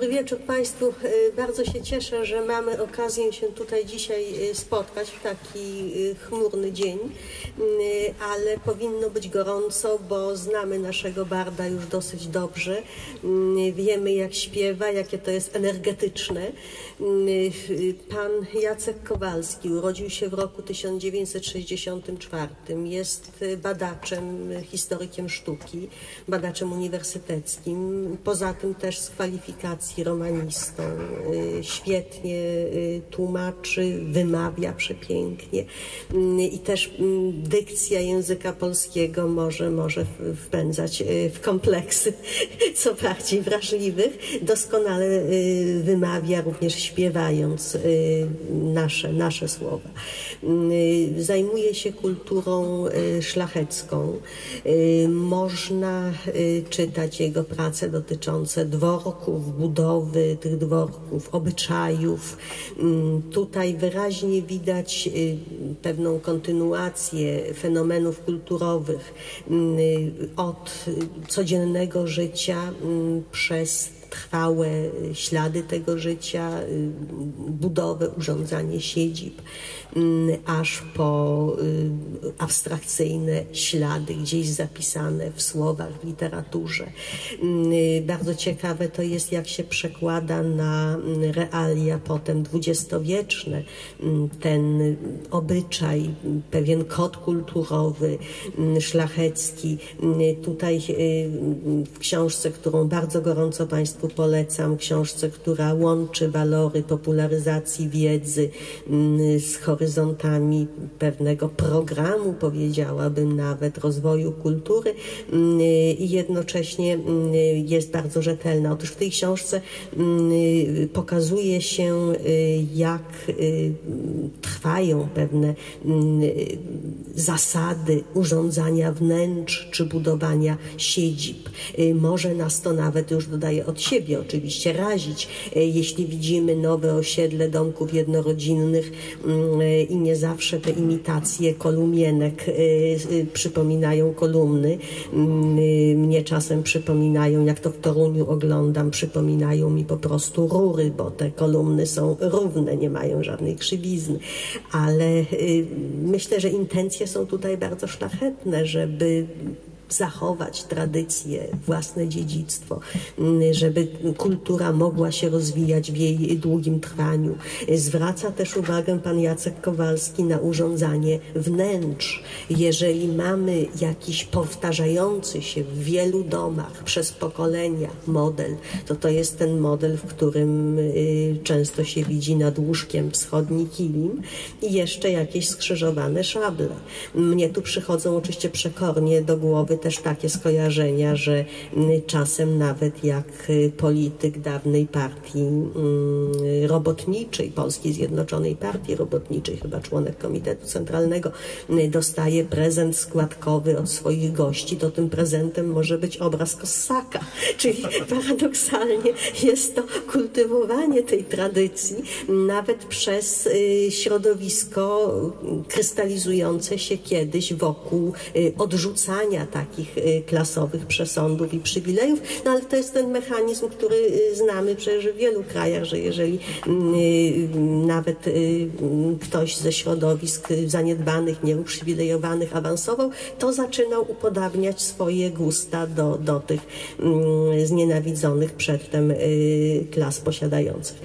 Dobry wieczór Państwu. E, bardzo się cieszę, że mamy okazję się tutaj dzisiaj e, spotkać w taki e, chmurny dzień, ale powinno być gorąco, bo znamy naszego barda już dosyć dobrze. Wiemy jak śpiewa, jakie to jest energetyczne. Pan Jacek Kowalski urodził się w roku 1964. Jest badaczem, historykiem sztuki, badaczem uniwersyteckim. Poza tym też z romanistą. Y, świetnie y, tłumaczy, wymawia przepięknie y, i też mm, dykcja języka polskiego może, może wpędzać w kompleksy, co bardziej wrażliwych. Doskonale wymawia również śpiewając nasze, nasze słowa. Zajmuje się kulturą szlachecką. Można czytać jego prace dotyczące dworków, budowy tych dworków, obyczajów. Mm, tutaj wyraźnie widać y, pewną kontynuację fenomenów kulturowych mm, od codziennego życia mm, przez trwałe ślady tego życia, y, budowę, urządzanie siedzib, aż po y, abstrakcyjne ślady gdzieś zapisane w słowach, w literaturze. Mm, y, bardzo ciekawe to jest, jak się przekłada na mm, realia potem dwudziestowieczne ten obyczaj, pewien kod kulturowy, szlachecki. Tutaj w książce, którą bardzo gorąco Państwu polecam książce, która łączy walory popularyzacji wiedzy mm, z horyzontami pewnego programu, powiedziałabym nawet, rozwoju kultury mm, i jednocześnie mm, jest bardzo rzetelna. Otóż w tej książce pokazuje się, y, jak y, trwają pewne zasady urządzania wnętrz czy budowania siedzib. Y, może nas to nawet już dodaje od siebie oczywiście razić, jeśli widzimy nowe osiedle domków jednorodzinnych mm, i nie zawsze te imitacje kolumienek e, przypominają kolumny. Mm, mnie czasem przypominają, jak to w Toruniu oglądam, przypominają mi po prostu rury, bo te kolumny są równe, nie mają żadnej krzywizny. Ale myślę, że intencje są tutaj bardzo szlachetne, żeby zachować tradycje, własne dziedzictwo, mm, żeby kultura mogła się rozwijać w jej długim trwaniu. Zwraca też uwagę pan Jacek Kowalski na urządzanie wnętrz. Jeżeli mamy jakiś powtarzający się w wielu domach przez pokolenia model, to to jest ten model, w którym y, często się widzi nad łóżkiem wschodni kilim i jeszcze jakieś skrzyżowane szable. Mnie tu przychodzą oczywiście przekornie do głowy też takie skojarzenia, że mm, czasem nawet jak y, polityk dawnej partii mm, robotniczej, Polskiej Zjednoczonej Partii Robotniczej, chyba członek Komitetu Centralnego, y, dostaje prezent składkowy od swoich gości, to tym prezentem może być obraz Kossaka. Czyli paradoksalnie jest to kultywowanie tej tradycji nawet przez y, środowisko krystalizujące się kiedyś wokół odrzucania takich takich y, klasowych przesądów i przywilejów, no ale to jest ten mechanizm, który y, znamy przecież w wielu krajach, że jeżeli mm, y, nawet ktoś ze środowisk zaniedbanych, nieuprzywilejowanych awansował, to zaczynał upodabniać swoje gusta do, do tych mm, znienawidzonych przedtem klas posiadających.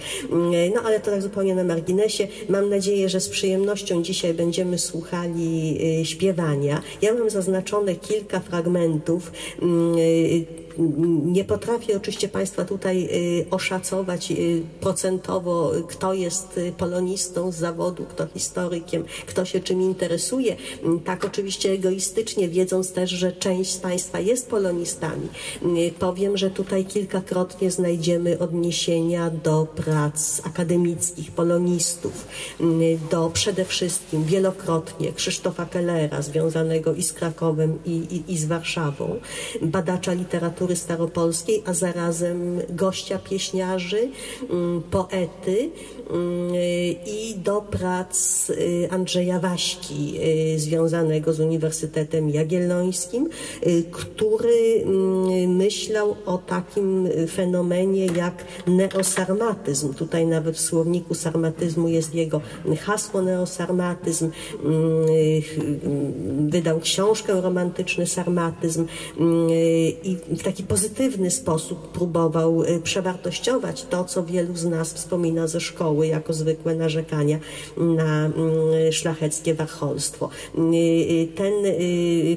No ale to tak zupełnie na marginesie. Mam nadzieję, że z przyjemnością dzisiaj będziemy słuchali śpiewania. Ja mam zaznaczone kilka fragmentów fragmentów mm, nie potrafię oczywiście Państwa tutaj y, oszacować y, procentowo, kto jest y, polonistą z zawodu, kto historykiem, kto się czym interesuje. Mm, tak oczywiście egoistycznie, wiedząc też, że część z Państwa jest polonistami. Powiem, że tutaj kilkakrotnie znajdziemy odniesienia do prac akademickich, polonistów, do przede wszystkim wielokrotnie Krzysztofa Kellera, związanego i z Krakowem, i, i, i z Warszawą, badacza literatury literatury staropolskiej, a zarazem gościa pieśniarzy, mm, poety mm, i do prac Andrzeja Waśki związanego z Uniwersytetem Jagiellońskim, który myślał o takim fenomenie jak neosarmatyzm. Tutaj nawet w słowniku sarmatyzmu jest jego hasło neosarmatyzm. Wydał książkę romantyczny sarmatyzm i w taki pozytywny sposób próbował przewartościować to, co wielu z nas wspomina ze szkoły jako zwykłe narzekania na szlacheckie warcholstwo. Ten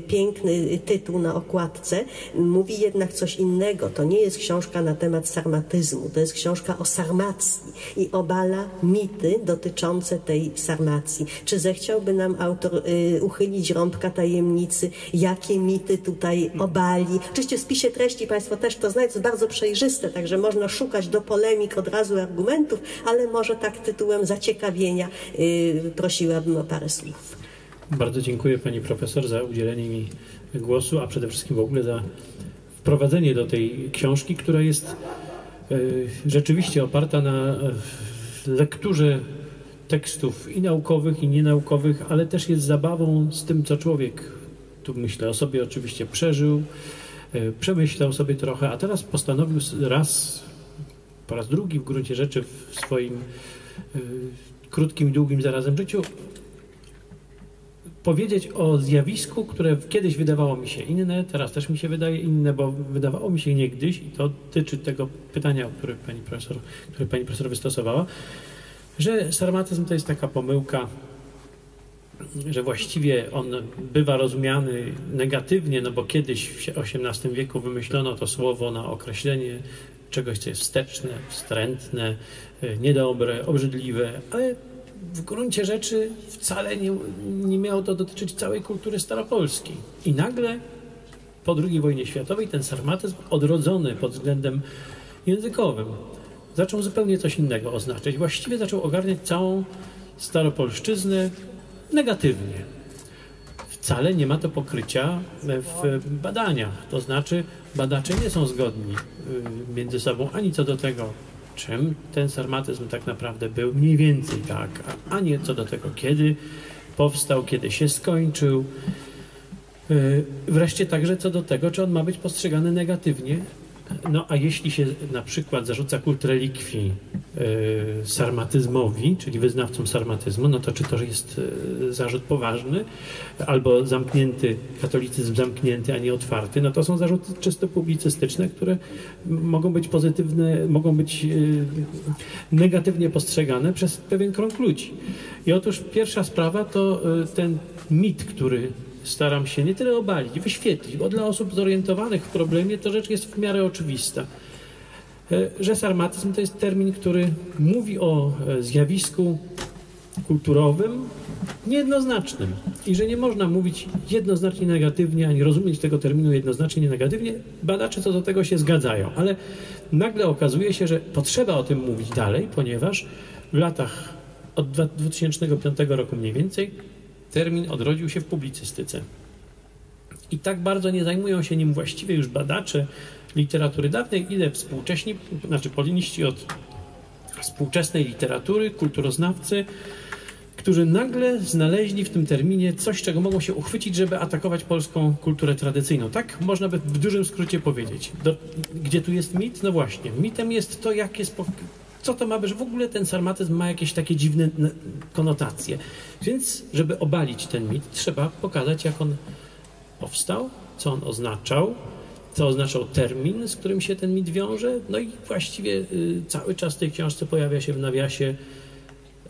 piękny tytuł na okładce mówi jednak coś innego. To nie jest książka na temat sarmatyzmu, to jest książka o sarmacji i obala mity dotyczące tej sarmacji. Czy zechciałby nam autor y, uchylić rąbka tajemnicy, jakie mity tutaj obali? Oczywiście w spisie treści Państwo też to znają, jest bardzo przejrzyste, także można szukać do polemik od razu argumentów, ale może tak tytułem zaciekawienia y, prosiłabym o parę słów. Bardzo dziękuję Pani Profesor za udzielenie mi głosu, a przede wszystkim w ogóle za wprowadzenie do tej książki, która jest y, rzeczywiście oparta na lekturze tekstów i naukowych, i nienaukowych, ale też jest zabawą z tym, co człowiek, tu myślę o sobie oczywiście, przeżył, y, przemyślał sobie trochę, a teraz postanowił raz, po raz drugi w gruncie rzeczy w swoim y, krótkim długim zarazem życiu powiedzieć o zjawisku, które kiedyś wydawało mi się inne, teraz też mi się wydaje inne, bo wydawało mi się niegdyś, i to dotyczy tego pytania, które pani profesor, które pani profesor wystosowała, że sarmatyzm to jest taka pomyłka, że właściwie on bywa rozumiany negatywnie, no bo kiedyś w XVIII wieku wymyślono to słowo na określenie czegoś, co jest wsteczne, wstrętne, niedobre, obrzydliwe, ale w gruncie rzeczy wcale nie, nie miało to dotyczyć całej kultury staropolskiej. I nagle po II wojnie światowej ten sarmatyzm odrodzony pod względem językowym zaczął zupełnie coś innego oznaczać. Właściwie zaczął ogarniać całą staropolszczyznę negatywnie. Wcale nie ma to pokrycia w badaniach. To znaczy, badacze nie są zgodni y, między sobą ani co do tego, czym ten sarmatyzm tak naprawdę był, mniej więcej tak, a nie co do tego, kiedy powstał, kiedy się skończył. Y, wreszcie także co do tego, czy on ma być postrzegany negatywnie, no a jeśli się na przykład zarzuca kult relikwii y, sarmatyzmowi, czyli wyznawcom sarmatyzmu, no to czy to jest y, zarzut poważny, albo zamknięty, katolicyzm zamknięty, a nie otwarty, no to są zarzuty czysto publicystyczne, które mogą być pozytywne, mogą być y, negatywnie postrzegane przez pewien krąg ludzi. I otóż pierwsza sprawa to ten mit, który staram się nie tyle obalić, wyświetlić, bo dla osób zorientowanych w problemie to rzecz jest w miarę oczywista. E, że sarmatyzm to jest termin, który mówi o e, zjawisku kulturowym niejednoznacznym i że nie można mówić jednoznacznie negatywnie, ani rozumieć tego terminu jednoznacznie negatywnie. Badacze co do tego się zgadzają, ale nagle okazuje się, że potrzeba o tym mówić dalej, ponieważ w latach od 2005 roku mniej więcej termin odrodził się w publicystyce. I tak bardzo nie zajmują się nim właściwie już badacze literatury dawnej, ile współcześni, znaczy poliniści od współczesnej literatury, kulturoznawcy, którzy nagle znaleźli w tym terminie coś, czego mogą się uchwycić, żeby atakować polską kulturę tradycyjną. Tak można by w dużym skrócie powiedzieć. Do, gdzie tu jest mit? No właśnie, mitem jest to, jak jest co to ma być, w ogóle ten sarmatyzm ma jakieś takie dziwne konotacje. Więc, żeby obalić ten mit, trzeba pokazać, jak on powstał, co on oznaczał, co oznaczał termin, z którym się ten mit wiąże. No i właściwie y, cały czas w tej książce pojawia się w nawiasie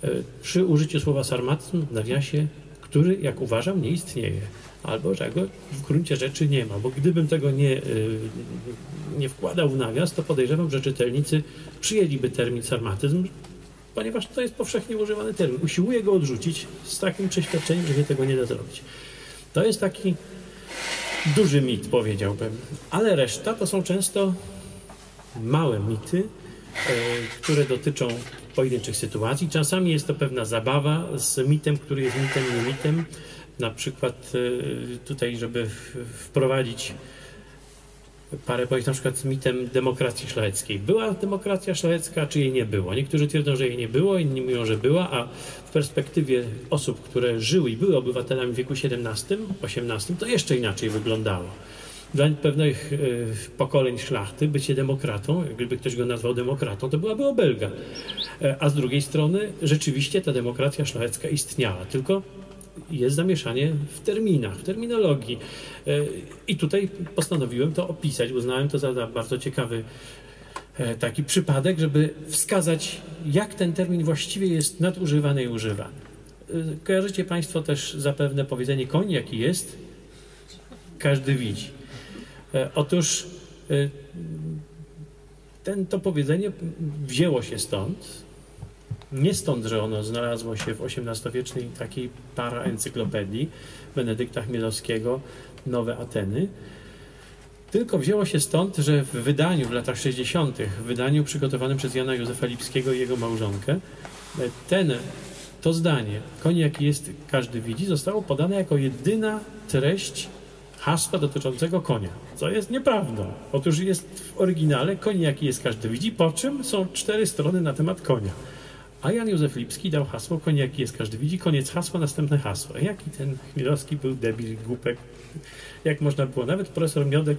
y, przy użyciu słowa sarmatyzm w nawiasie, który, jak uważam, nie istnieje albo czego w gruncie rzeczy nie ma. Bo gdybym tego nie, y, nie wkładał w nawias, to podejrzewam, że czytelnicy przyjęliby termin sarmatyzm, ponieważ to jest powszechnie używany termin. Usiłuję go odrzucić z takim przeświadczeniem, że się tego nie da zrobić. To jest taki duży mit, powiedziałbym. Ale reszta to są często małe mity, e, które dotyczą pojedynczych sytuacji. Czasami jest to pewna zabawa z mitem, który jest mitem, nie mitem na przykład y, tutaj, żeby wprowadzić parę pojęć, na przykład z mitem demokracji szlacheckiej. Była demokracja szlachecka, czy jej nie było? Niektórzy twierdzą, że jej nie było, inni mówią, że była, a w perspektywie osób, które żyły i były obywatelami w wieku XVII, XVIII, to jeszcze inaczej wyglądało. Dla pewnych y, pokoleń szlachty bycie demokratą, gdyby ktoś go nazwał demokratą, to byłaby obelga. E, a z drugiej strony rzeczywiście ta demokracja szlachecka istniała, tylko jest zamieszanie w terminach, w terminologii. E, I tutaj postanowiłem to opisać, uznałem to za bardzo ciekawy e, taki przypadek, żeby wskazać, jak ten termin właściwie jest nadużywany i używany. E, kojarzycie Państwo też zapewne powiedzenie koń, jaki jest? Każdy widzi. Otóż ten, to powiedzenie wzięło się stąd, nie stąd, że ono znalazło się w XVIII-wiecznej takiej paraencyklopedii Benedykta Chmielowskiego Nowe Ateny, tylko wzięło się stąd, że w wydaniu w latach 60., w wydaniu przygotowanym przez Jana Józefa Lipskiego i jego małżonkę, ten, to zdanie, koń jaki jest, każdy widzi, zostało podane jako jedyna treść hasła dotyczącego konia, co jest nieprawdą. Otóż jest w oryginale koń jaki jest, każdy widzi, po czym są cztery strony na temat konia. A Jan Józef Lipski dał hasło, koniaki jest, każdy widzi, koniec hasła, następne hasło. Jaki ten Chmielowski był debil, głupek, jak można było. Nawet profesor Miodek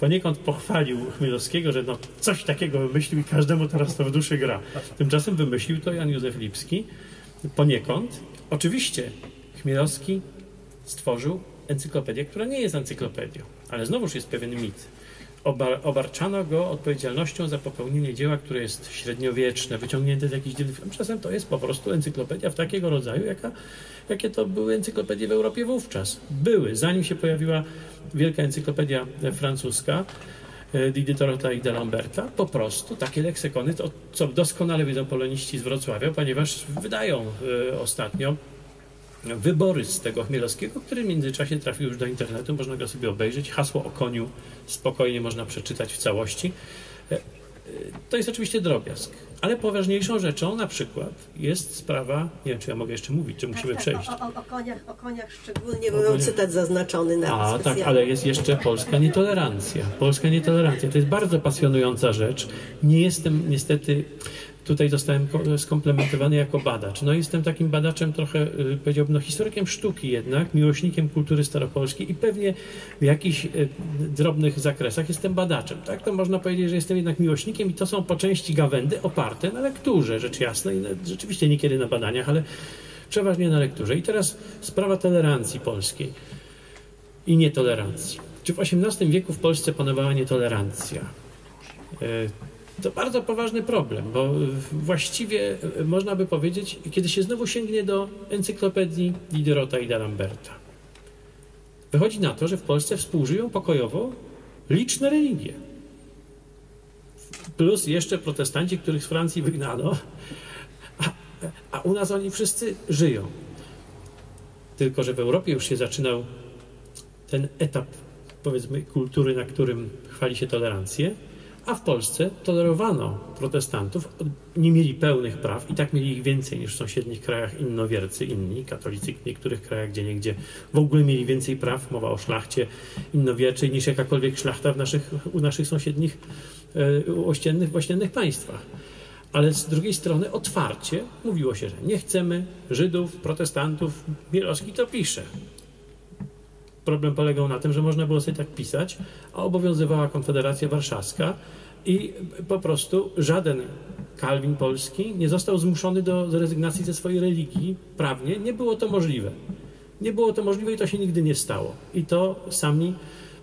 poniekąd pochwalił Chmielowskiego, że no coś takiego wymyślił i każdemu teraz to w duszy gra. Tymczasem wymyślił to Jan Józef Lipski poniekąd. Oczywiście Chmielowski stworzył encyklopedię, która nie jest encyklopedią, ale znowuż jest pewien mit obar obarczano go odpowiedzialnością za popełnienie dzieła, które jest średniowieczne, wyciągnięte z jakichś dziwnych... Czasem to jest po prostu encyklopedia w takiego rodzaju, jaka, jakie to były encyklopedie w Europie wówczas. Były, zanim się pojawiła wielka encyklopedia francuska, e, Diderota i de Lamberta, po prostu takie leksykony, to, co doskonale wiedzą poloniści z Wrocławia, ponieważ wydają y, ostatnio wybory z tego Chmielowskiego, który w międzyczasie trafił już do internetu, można go sobie obejrzeć. Hasło o koniu spokojnie można przeczytać w całości. E, e, to jest oczywiście drobiazg, ale poważniejszą rzeczą na przykład jest sprawa, nie wiem czy ja mogę jeszcze mówić, czy musimy tak, przejść. O, o, o, koniach, o koniach szczególnie, bo mam cytat zaznaczony na A tak, ale jest jeszcze polska nietolerancja. Polska nietolerancja to jest bardzo pasjonująca rzecz. Nie jestem niestety tutaj zostałem skomplementowany jako badacz. No jestem takim badaczem trochę, y, powiedziałbym, no historykiem sztuki jednak, miłośnikiem kultury staropolskiej i pewnie w jakichś y, drobnych zakresach jestem badaczem, tak? To można powiedzieć, że jestem jednak miłośnikiem i to są po części gawędy oparte na lekturze, rzecz jasna i rzeczywiście niekiedy na badaniach, ale przeważnie na lekturze. I teraz sprawa tolerancji polskiej i nietolerancji. Czy w XVIII wieku w Polsce panowała nietolerancja? To bardzo poważny problem, bo właściwie e, można by powiedzieć, kiedy się znowu sięgnie do encyklopedii Diderota i D'Alemberta, wychodzi na to, że w Polsce współżyją pokojowo liczne religie. Plus jeszcze protestanci, których z Francji wygnano, a, a u nas oni wszyscy żyją. Tylko, że w Europie już się zaczynał ten etap, powiedzmy, kultury, na którym chwali się tolerancję, a w Polsce tolerowano protestantów, nie mieli pełnych praw i tak mieli ich więcej niż w sąsiednich krajach innowiercy, inni, katolicy w niektórych krajach, gdzie niegdzie w ogóle mieli więcej praw, mowa o szlachcie innowierczej niż jakakolwiek szlachta w naszych, u naszych sąsiednich e, ościennych, ościennych państwach. Ale z drugiej strony otwarcie mówiło się, że nie chcemy Żydów, protestantów, Bielowski to pisze. Problem polegał na tym, że można było sobie tak pisać, a obowiązywała Konfederacja Warszawska i po prostu żaden Kalwin polski nie został zmuszony do rezygnacji ze swojej religii prawnie. Nie było to możliwe. Nie było to możliwe i to się nigdy nie stało. I to sami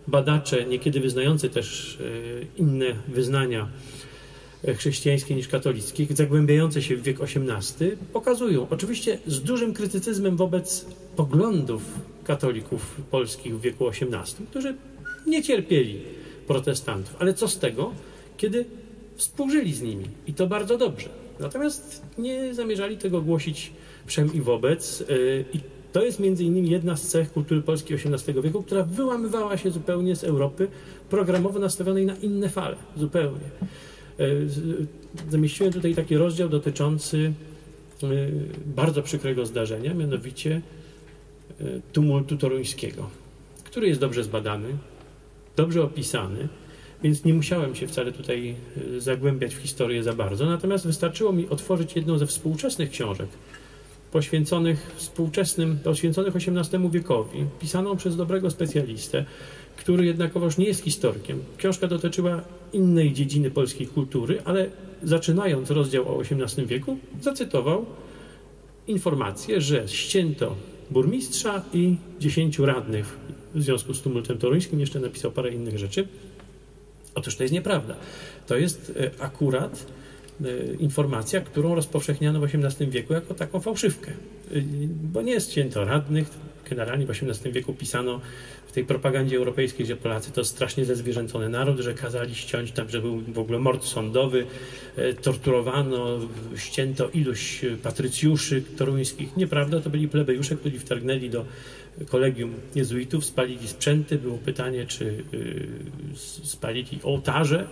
badacze, niekiedy wyznający też e, inne wyznania chrześcijańskie niż katolickie, zagłębiające się w wiek XVIII, pokazują. Oczywiście z dużym krytycyzmem wobec poglądów katolików polskich w wieku XVIII, którzy nie cierpieli protestantów. Ale co z tego, kiedy współżyli z nimi i to bardzo dobrze. Natomiast nie zamierzali tego głosić przem i wobec. Y, I to jest między innymi jedna z cech kultury polskiej XVIII wieku, która wyłamywała się zupełnie z Europy, programowo nastawionej na inne fale, zupełnie. Y, zamieściłem tutaj taki rozdział dotyczący y, bardzo przykrego zdarzenia, mianowicie tumultu toruńskiego, który jest dobrze zbadany, dobrze opisany więc nie musiałem się wcale tutaj zagłębiać w historię za bardzo. Natomiast wystarczyło mi otworzyć jedną ze współczesnych książek, poświęconych współczesnym, poświęconych XVIII wiekowi, pisaną przez dobrego specjalistę, który jednakowoż nie jest historykiem. Książka dotyczyła innej dziedziny polskiej kultury, ale zaczynając rozdział o XVIII wieku, zacytował informację, że ścięto burmistrza i dziesięciu radnych w związku z tumultem toruńskim. Jeszcze napisał parę innych rzeczy. Otóż to jest nieprawda. To jest e, akurat e, informacja, którą rozpowszechniano w XVIII wieku jako taką fałszywkę. E, bo nie jest ścięto radnych. Generalnie w XVIII wieku pisano w tej propagandzie europejskiej, że Polacy to strasznie zezwierzęcony naród, że kazali ściąć tam, że był w ogóle mord sądowy, torturowano, ścięto iluś patrycjuszy toruńskich. Nieprawda, to byli plebejusze, którzy wtargnęli do kolegium jezuitów, spalili sprzęty. Było pytanie, czy y, spalili ołtarze,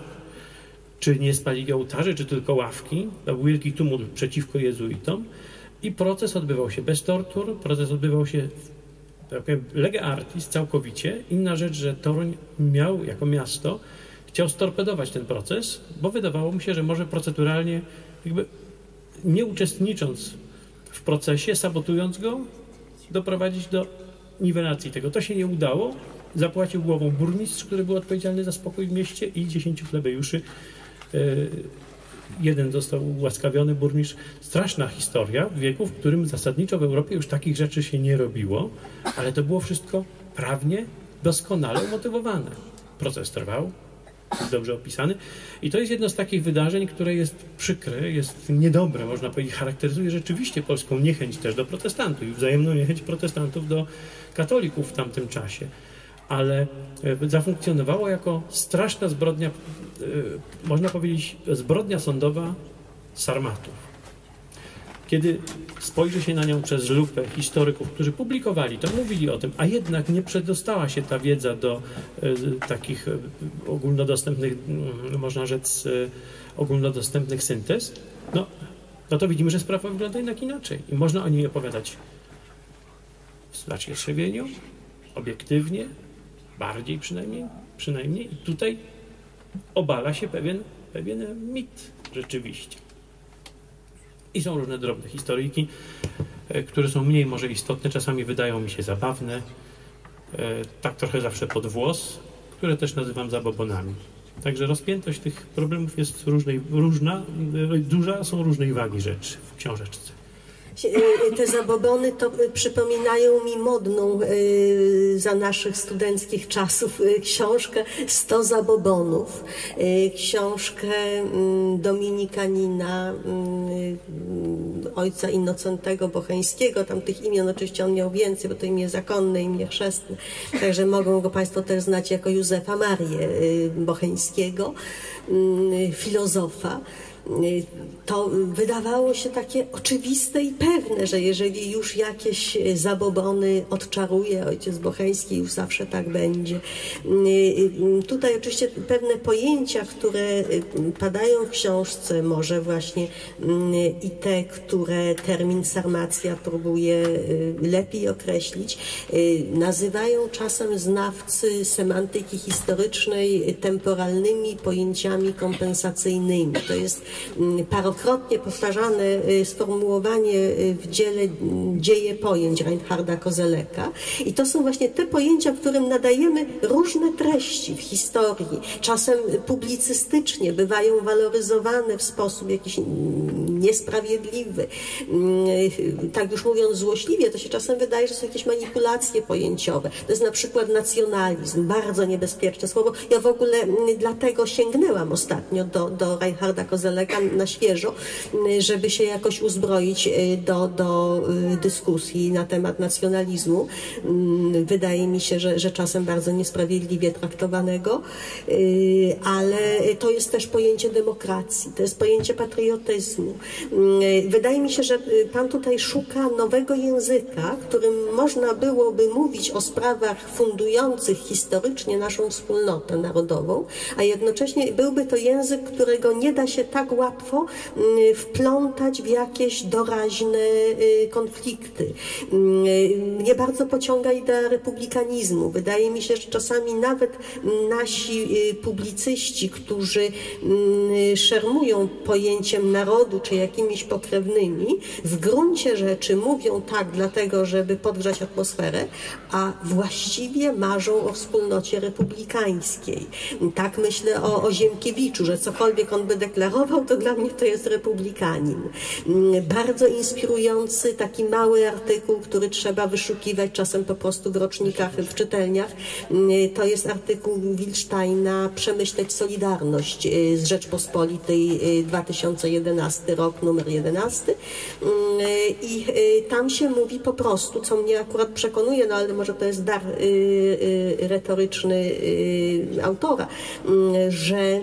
czy nie spalili ołtarze, czy tylko ławki. Był wielki tumult przeciwko jezuitom. I proces odbywał się bez tortur, proces odbywał się powiem, lege artis całkowicie. Inna rzecz, że Toruń miał jako miasto, chciał storpedować ten proces, bo wydawało mu się, że może proceduralnie, jakby nie uczestnicząc w procesie, sabotując go, doprowadzić do niwelacji tego. To się nie udało. Zapłacił głową burmistrz, który był odpowiedzialny za spokój w mieście i dziesięciu plebejuszy. Jeden został ułaskawiony burmistrz. Straszna historia w wieku, w którym zasadniczo w Europie już takich rzeczy się nie robiło, ale to było wszystko prawnie doskonale umotywowane. Proces trwał, dobrze opisany. I to jest jedno z takich wydarzeń, które jest przykre, jest niedobre, można powiedzieć, charakteryzuje rzeczywiście polską niechęć też do protestantów i wzajemną niechęć protestantów do katolików w tamtym czasie. Ale e, zafunkcjonowało jako straszna zbrodnia, e, można powiedzieć, zbrodnia sądowa sarmatów. Kiedy spojrzy się na nią przez lupę historyków, którzy publikowali to, mówili o tym, a jednak nie przedostała się ta wiedza do e, takich ogólnodostępnych, mm, można rzec, ogólnodostępnych syntez, no, no to widzimy, że sprawa wygląda jednak inaczej. I można o niej opowiadać w zacietrzewieniu, obiektywnie, bardziej przynajmniej, przynajmniej. I tutaj obala się pewien, pewien mit rzeczywiście. I są różne drobne historyjki, e, które są mniej może istotne, czasami wydają mi się zabawne, e, tak trochę zawsze pod włos, które też nazywam zabobonami. Także rozpiętość tych problemów jest różnej, różna, e, duża, są różnej wagi rzeczy w książeczce. Y, te zabobony to y, przypominają mi modną y, za naszych studenckich czasów książkę 100 zabobonów. Książkę mm, Dominikanina, mm, ojca Innocentego Bocheńskiego. Tam tych imion oczywiście on miał więcej, bo to imię zakonne, imię chrzestne. Także mogą go Państwo też znać jako Józefa Marię Bocheńskiego, mm, filozofa to wydawało się takie oczywiste i pewne, że jeżeli już jakieś zabobony odczaruje ojciec Bocheński, już zawsze tak będzie. Tutaj oczywiście pewne pojęcia, które padają w książce, może właśnie i te, które termin sarmacja próbuje lepiej określić, nazywają czasem znawcy semantyki historycznej temporalnymi pojęciami kompensacyjnymi. To jest parokrotnie powtarzane y, sformułowanie y, w dziele mm, Dzieje pojęć Reinharda Kozeleka. I to są właśnie te pojęcia, którym nadajemy różne treści w historii. Czasem publicystycznie bywają waloryzowane w sposób jakiś mm, niesprawiedliwy. Tak już mówiąc złośliwie, to się czasem wydaje, że są jakieś manipulacje pojęciowe. To jest na przykład nacjonalizm, bardzo niebezpieczne słowo. Ja w ogóle dlatego sięgnęłam ostatnio do, do Reinharda Kozeleka, na świeżo, żeby się jakoś uzbroić y, do, do y, dyskusji na temat nacjonalizmu. Mm, wydaje mi się, że, że czasem bardzo niesprawiedliwie traktowanego, y, ale to jest też pojęcie demokracji, to jest pojęcie patriotyzmu. Mm, wydaje mi się, że Pan tutaj szuka nowego języka, którym można byłoby mówić o sprawach fundujących historycznie naszą wspólnotę narodową, a jednocześnie byłby to język, którego nie da się tak łatwo mm, wplątać w jakieś doraźne y, konflikty. Mnie bardzo pociąga idea republikanizmu. Wydaje mi się, że czasami nawet nasi y, publicyści, którzy szermują pojęciem narodu czy jakimiś pokrewnymi, w gruncie rzeczy mówią tak dlatego, żeby podgrzać atmosferę, a właściwie marzą o wspólnocie republikańskiej. Tak myślę o, o Ziemkiewiczu, że cokolwiek on by deklarował, to dla mnie to jest republikanin. Bardzo inspirujący taki mały artykuł, który trzeba wyszukiwać czasem po prostu w rocznikach, w czytelniach. To jest artykuł Wilsteina Przemyśleć Solidarność z Rzeczpospolitej 2011 rok, numer 11. I tam się mówi po prostu, co mnie akurat przekonuje, no ale może to jest dar y, y, retoryczny y, autora, mm, że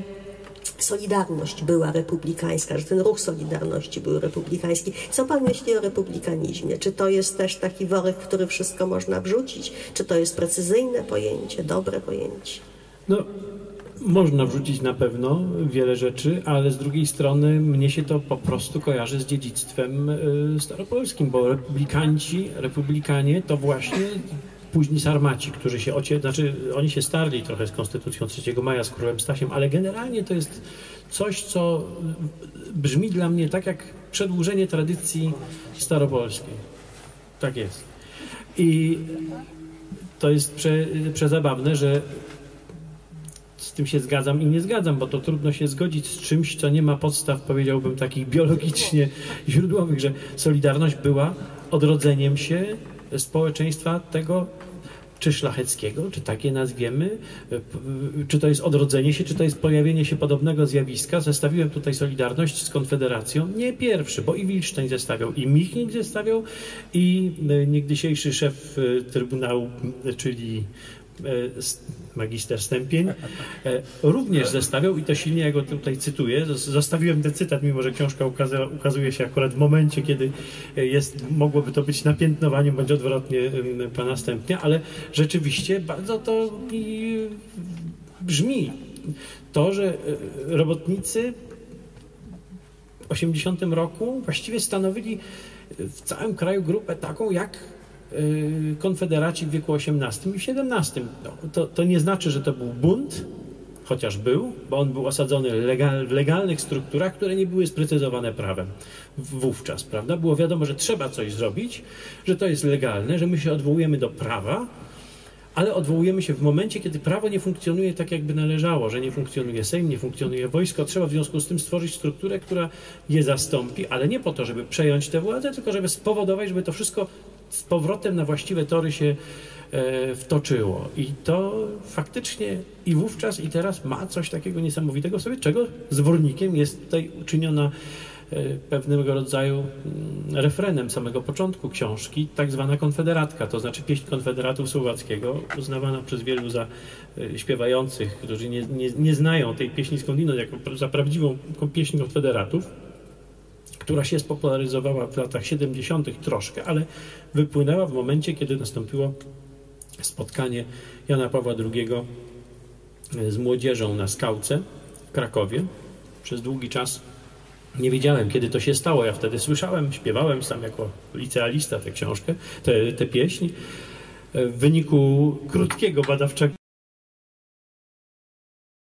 Solidarność była republikańska, że ten ruch Solidarności był republikański. Co pan myśli o republikanizmie? Czy to jest też taki worek, w który wszystko można wrzucić? Czy to jest precyzyjne pojęcie, dobre pojęcie? No, można wrzucić na pewno wiele rzeczy, ale z drugiej strony mnie się to po prostu kojarzy z dziedzictwem staropolskim, bo republikanci, republikanie to właśnie późni sarmaci, którzy się ocie, znaczy oni się starli trochę z Konstytucją 3 maja, z królem Stasiem, ale generalnie to jest coś, co brzmi dla mnie tak jak przedłużenie tradycji staropolskiej. Tak jest. I to jest prze, przezabawne, że z tym się zgadzam i nie zgadzam, bo to trudno się zgodzić z czymś, co nie ma podstaw, powiedziałbym, takich biologicznie źródłowych, że Solidarność była odrodzeniem się społeczeństwa tego czy szlacheckiego, czy takie nazwiemy, czy to jest odrodzenie się, czy to jest pojawienie się podobnego zjawiska. Zestawiłem tutaj Solidarność z Konfederacją. Nie pierwszy, bo i Wilsztejn zestawiał, i Michnik zestawiał, i e, niegdysiejszy szef e, Trybunału, czyli E, magister Stępień, e, również zestawiał i to silnie ja go tutaj cytuję. Zostawiłem ten cytat, mimo że książka ukazuje się akurat w momencie, kiedy jest, mogłoby to być napiętnowaniem bądź odwrotnie pana Stępnia, ale rzeczywiście bardzo to brzmi. To, że e, robotnicy w 80 roku właściwie stanowili w całym kraju grupę taką, jak konfederaci w wieku XVIII i XVII. No, to, to nie znaczy, że to był bunt, chociaż był, bo on był osadzony legal, w legalnych strukturach, które nie były sprecyzowane prawem wówczas, prawda? Było wiadomo, że trzeba coś zrobić, że to jest legalne, że my się odwołujemy do prawa, ale odwołujemy się w momencie, kiedy prawo nie funkcjonuje tak, jakby należało, że nie funkcjonuje Sejm, nie funkcjonuje wojsko. Trzeba w związku z tym stworzyć strukturę, która je zastąpi, ale nie po to, żeby przejąć tę władzę, tylko żeby spowodować, żeby to wszystko z powrotem na właściwe tory się e, wtoczyło. I to faktycznie i wówczas, i teraz ma coś takiego niesamowitego w sobie, czego zwornikiem jest tutaj uczyniona e, pewnego rodzaju mm, refrenem samego początku książki, tak zwana konfederatka, to znaczy pieśń konfederatów słowackiego, uznawana przez wielu za e, śpiewających, którzy nie, nie, nie znają tej pieśni skądinąd, jako za prawdziwą pieśń konfederatów która się spopularyzowała w latach 70. troszkę, ale wypłynęła w momencie, kiedy nastąpiło spotkanie Jana Pawła II z młodzieżą na skałce w Krakowie. Przez długi czas nie wiedziałem, kiedy to się stało. Ja wtedy słyszałem, śpiewałem sam jako licealista tę książkę, tę, pieśń. W wyniku krótkiego badawczego